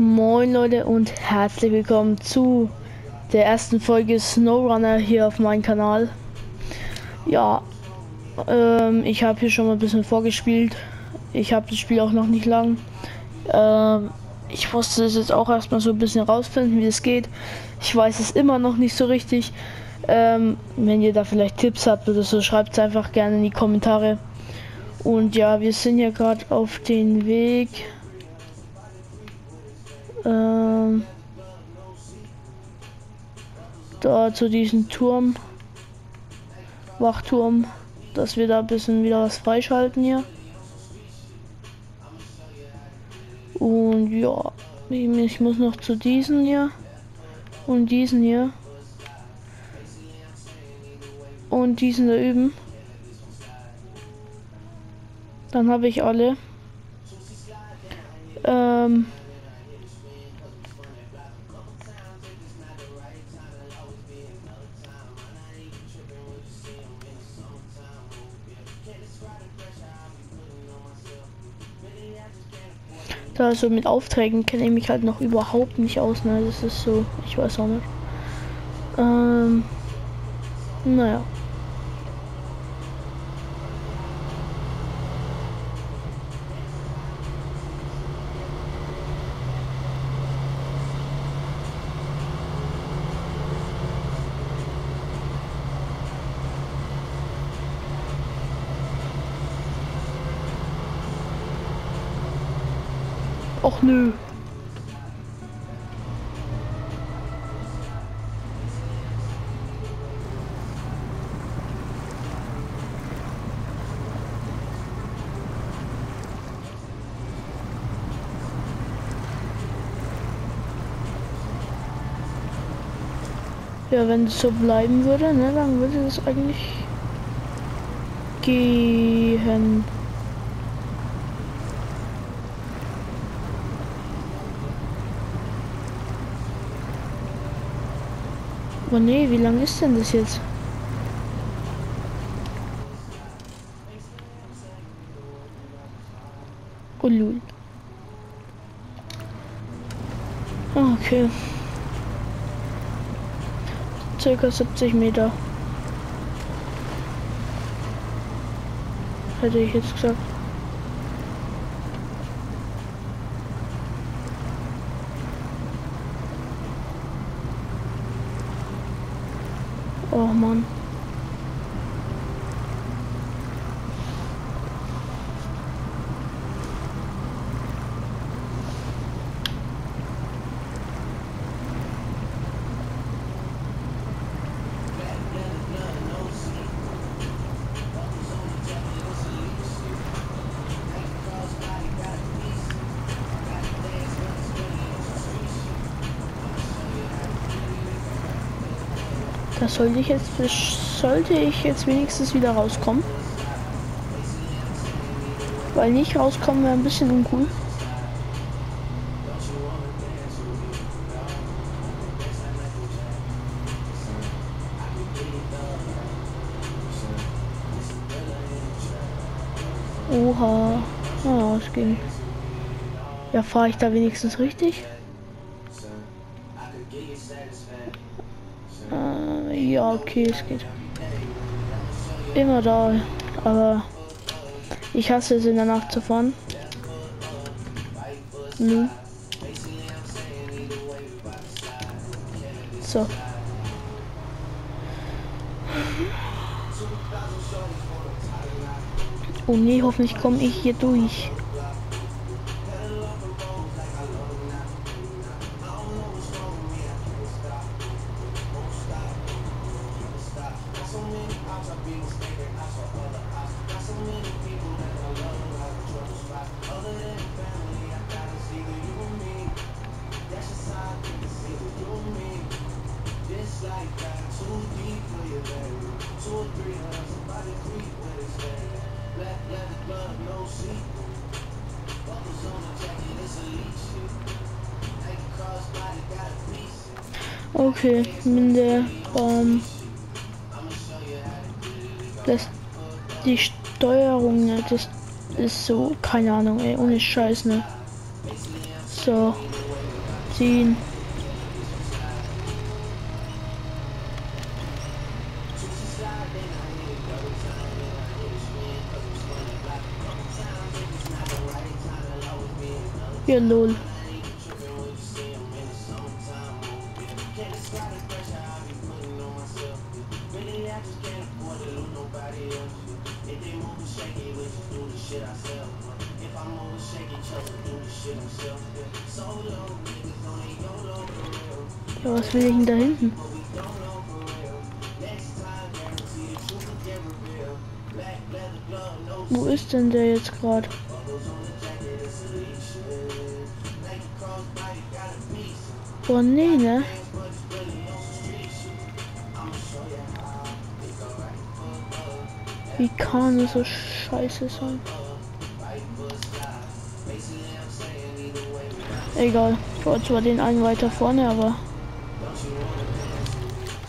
Moin Leute und herzlich willkommen zu der ersten Folge SnowRunner hier auf meinem Kanal. Ja, ähm, ich habe hier schon mal ein bisschen vorgespielt. Ich habe das Spiel auch noch nicht lang. Ähm, ich musste es jetzt auch erstmal so ein bisschen rausfinden, wie es geht. Ich weiß es immer noch nicht so richtig. Ähm, wenn ihr da vielleicht Tipps habt oder so, schreibt es einfach gerne in die Kommentare. Und ja, wir sind ja gerade auf den Weg. Ähm, da zu diesem Turm. Wachturm. Dass wir da ein bisschen wieder was freischalten hier. Und ja, ich muss noch zu diesen hier. Und diesen hier. Und diesen da üben. Dann habe ich alle. Ähm da so mit Aufträgen kenne ich mich halt noch überhaupt nicht aus. Ne? Das ist so, ich weiß auch nicht. Ähm, naja. Och nö. Ja, wenn es so bleiben würde, ne, dann würde es eigentlich gehen. Oh nee, wie lang ist denn das jetzt? Oh lul. Okay. Circa 70 Meter. Hätte ich jetzt gesagt. Oh Mann. Das sollte ich jetzt sollte ich jetzt wenigstens wieder rauskommen. Weil nicht rauskommen wäre ein bisschen uncool. Oha. Ah, es ging. Ja, fahre ich da wenigstens richtig? Okay, es geht. Immer da, aber ich hasse es in der Nacht zu fahren. Hm. So. Oh nee, hoffentlich komme ich hier durch. Das, die Steuerung, ne, das ist so, keine Ahnung, ey, ohne Scheiß, ne. So. Ziehen. Ja, lol. Was will ich denn da hinten? Wo ist denn der jetzt gerade? Boah, nee, ne? Wie kann es so scheiße sein? Egal, ich wollte zwar den einen weiter vorne, aber...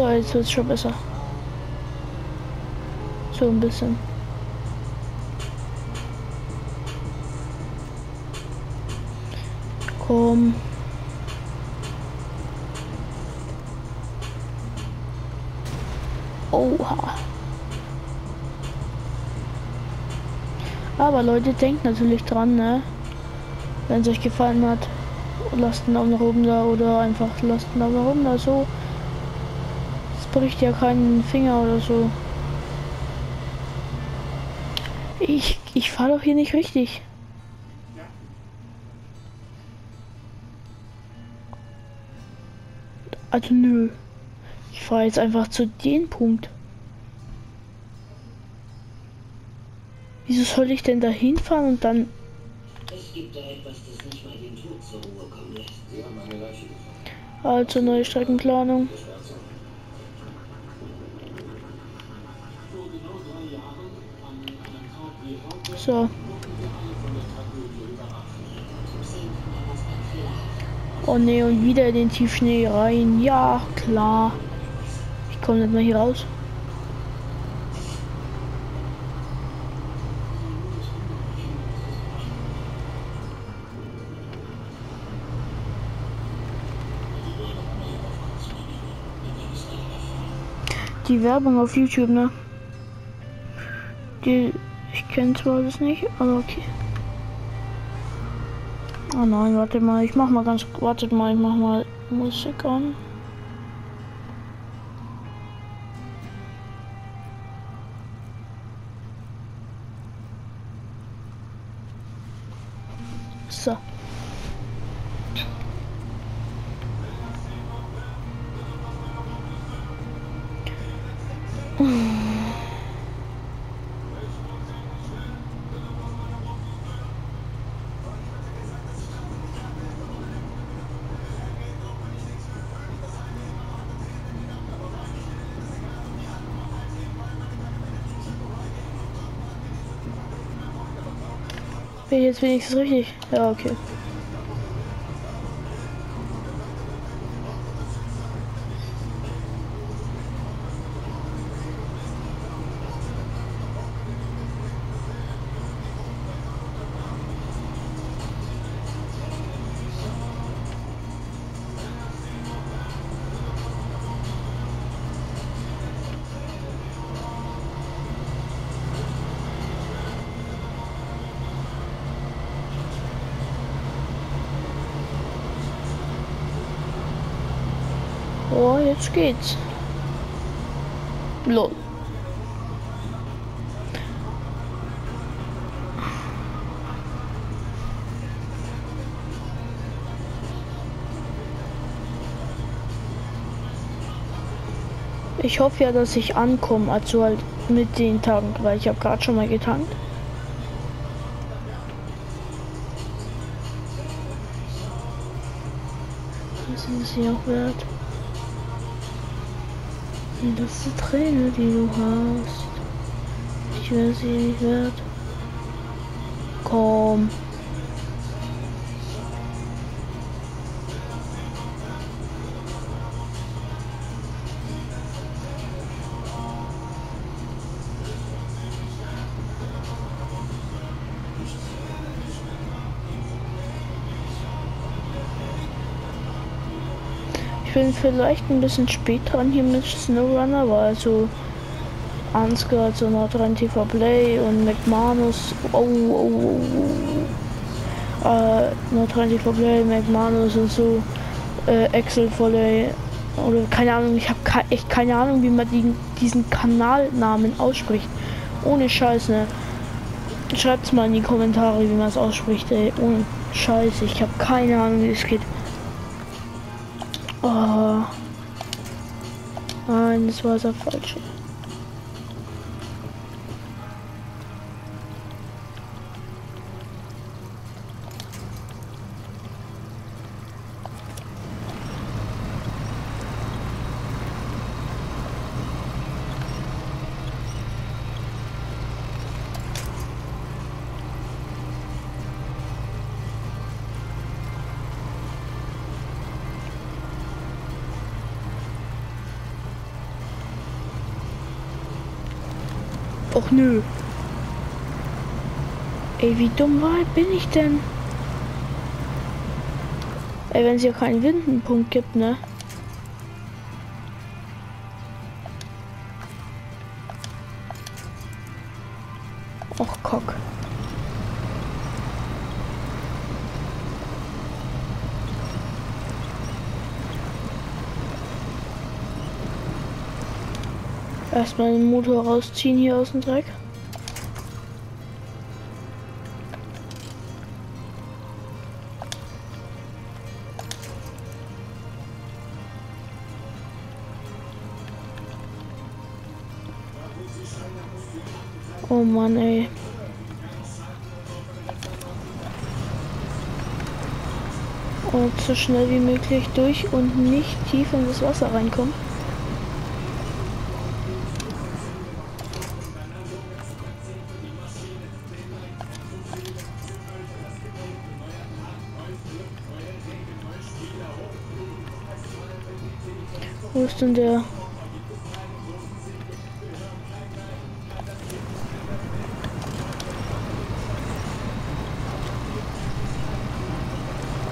So, jetzt wird es schon besser. So ein bisschen. Komm. Oha. Aber Leute, denkt natürlich dran, ne? Wenn es euch gefallen hat, lasst einen Daumen nach oben da oder einfach lasst einen Daumen nach oben da so bricht ja keinen Finger oder so. Ich, ich fahre doch hier nicht richtig. Also nö. Ich fahre jetzt einfach zu dem Punkt. Wieso soll ich denn da hinfahren und dann... Also neue Streckenplanung. So. Oh ne, und wieder in den Tiefschnee rein. Ja, klar. Ich komme nicht mehr hier raus. Die Werbung auf YouTube, ne? Die kenne zwar das nicht, aber okay. Oh nein, warte mal, ich mach mal ganz, wartet mal, ich mach mal Musik an. So. Jetzt wenigstens richtig? Ja, okay. Jetzt geht's. Lol. Ich hoffe ja, dass ich ankomme, also halt mit den Tagen, weil ich habe gerade schon mal getankt. Das ist sie auch wert. Die letzte Träne, die du hast. Ich wäre sie nicht wert. Komm. Bin vielleicht ein bisschen spät dran hier mit SnowRunner, weil also Ansgar, also Nordrhein TV Play und McManus, oh, oh, oh, oh. Äh, Nordrhein TV Play, McManus und so, äh, Excel Volley oder keine Ahnung, ich habe echt keine Ahnung, wie man die, diesen Kanalnamen ausspricht. Ohne Scheiß, ne? Schreibt's mal in die Kommentare, wie man es ausspricht, ey. Ohne Scheiß, ich habe keine Ahnung, wie es geht. Nein, das war das Och nö. Ey, wie dumm war bin ich denn? Ey, wenn es ja keinen Windenpunkt gibt, ne? Och, Kock. Erstmal den Motor rausziehen hier aus dem Dreck. Oh Mann, ey. Und so schnell wie möglich durch und nicht tief in das Wasser reinkommen. Ist denn der?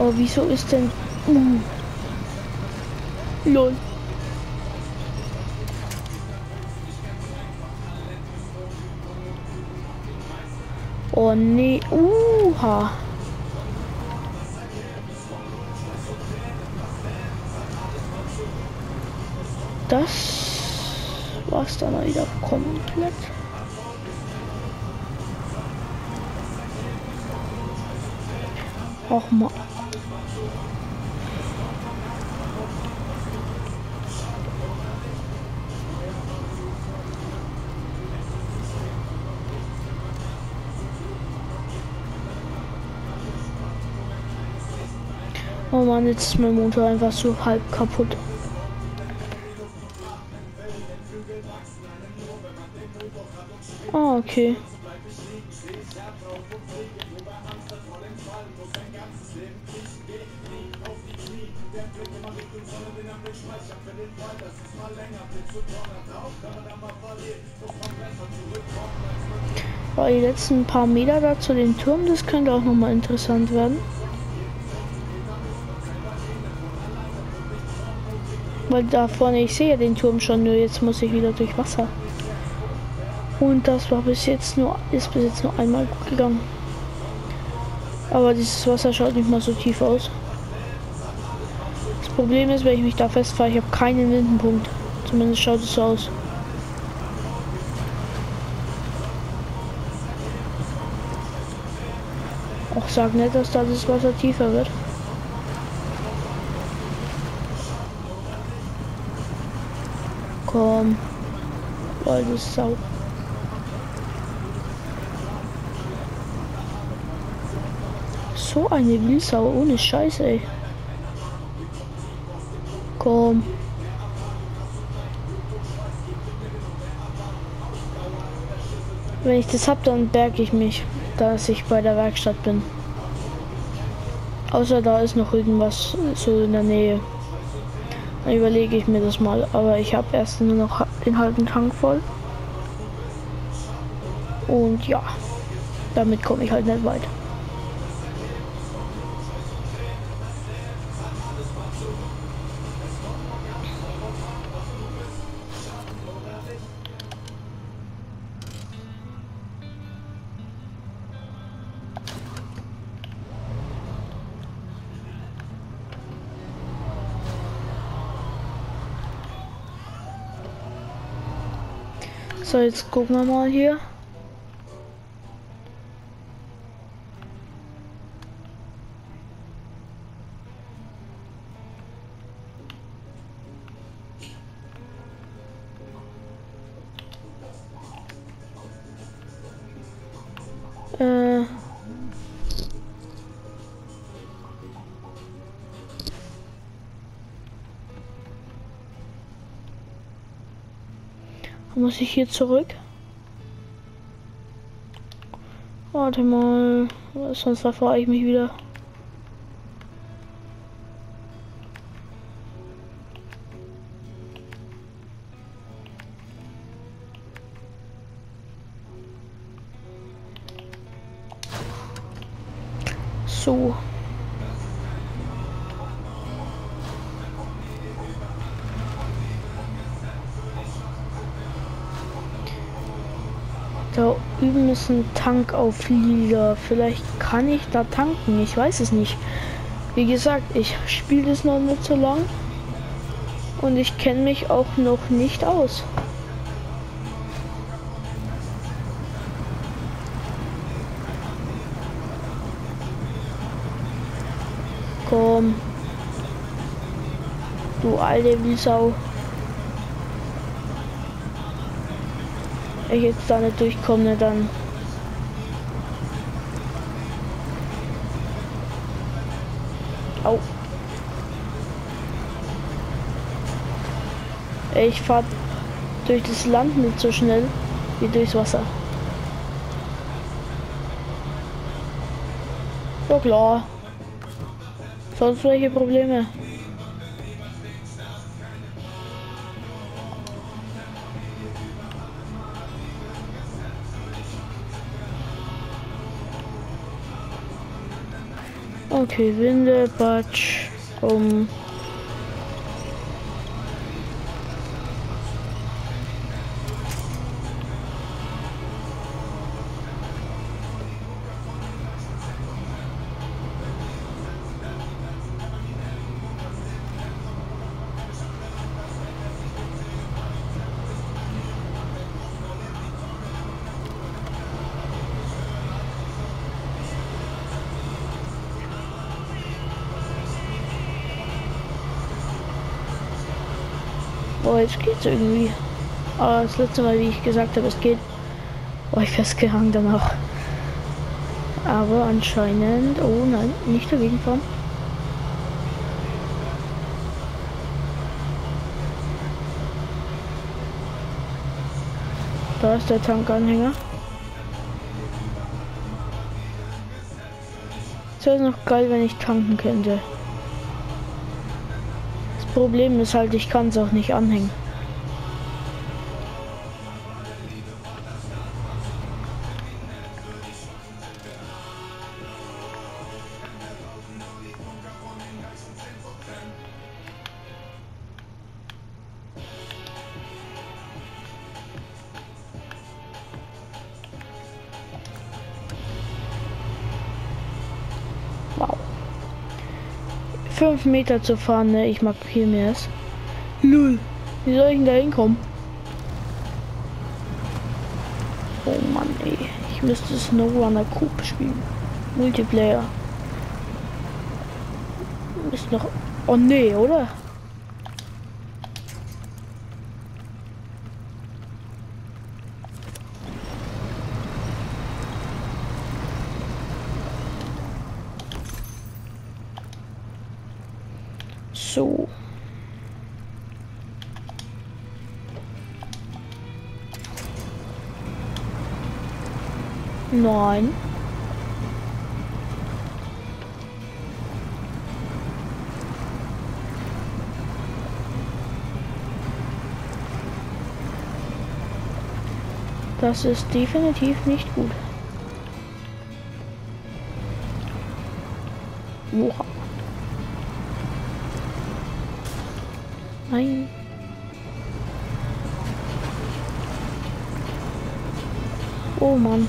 Oh, wieso ist denn... Uh. Lol. Oh nee. Uha. Das war's dann wieder komplett. Auch mal. Oh Mann, jetzt ist mein Motor einfach so halb kaputt. Okay. Aber die letzten paar Meter da zu den Turm, das könnte auch noch mal interessant werden. Weil da vorne, ich sehe den Turm schon, nur jetzt muss ich wieder durch Wasser. Und das war bis jetzt nur, ist bis jetzt nur einmal gut gegangen. Aber dieses Wasser schaut nicht mal so tief aus. Das Problem ist, wenn ich mich da festfahre, ich habe keinen Windenpunkt. Zumindest schaut es so aus. Auch sag nicht, dass da das Wasser tiefer wird. Komm. Weil das Sau. So eine Wildsau ohne Scheiße, ey. Komm. Wenn ich das hab, dann berge ich mich, dass ich bei der Werkstatt bin. Außer da ist noch irgendwas so in der Nähe. Dann überlege ich mir das mal. Aber ich habe erst nur noch den halben Tank voll. Und ja, damit komme ich halt nicht weiter. So, jetzt gucken wir mal hier. Muss ich hier zurück? Warte mal, sonst verfahre ich mich wieder. So. Da üben ist ein Tank auf Lila. Vielleicht kann ich da tanken. Ich weiß es nicht. Wie gesagt, ich spiele das noch nicht so lang. Und ich kenne mich auch noch nicht aus. Komm. Du alte Wiesau. Ich jetzt da nicht durchkomme, dann Au. Ich fahre durch das Land nicht so schnell wie durchs Wasser. Ja klar. Sonst welche Probleme? Okay, Winde, Batsch, um Oh, jetzt geht's irgendwie. Aber das letzte Mal, wie ich gesagt habe, es geht, war ich festgehangen danach. Aber anscheinend, oh nein, nicht dagegen fahren. Da ist der Tankanhänger. Es wäre noch geil, wenn ich tanken könnte. Problem ist halt, ich kann es auch nicht anhängen. Fünf Meter zu fahren, ne? Ich mag viel mehr. Null. Wie soll ich denn da hinkommen? Oh Mann, ey. Ich müsste Snowrunner Coop spielen. Multiplayer. Ist noch. Oh nee, oder? So. Nein. Das ist definitiv nicht gut. Oha. Nein. Oh Mann.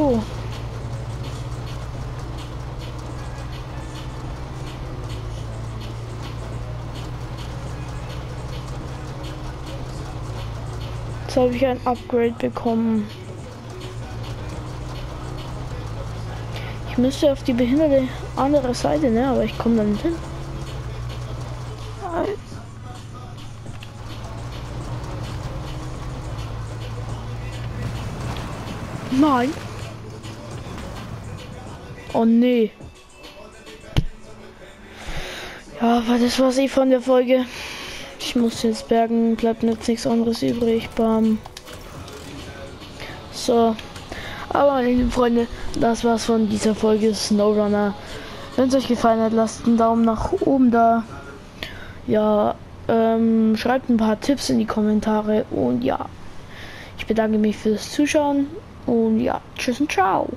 So. Jetzt habe ich ein Upgrade bekommen. Ich müsste auf die behinderte andere Seite, ne? Aber ich komme da nicht hin. Nein. Oh nee. Ja, aber das war's eh von der Folge. Ich muss jetzt bergen, bleibt jetzt nichts anderes übrig. Bam. So. Aber meine Freunde, das war's von dieser Folge Snowrunner. Wenn es euch gefallen hat, lasst einen Daumen nach oben da. Ja, ähm, schreibt ein paar Tipps in die Kommentare und ja, ich bedanke mich fürs Zuschauen und ja, tschüss und ciao.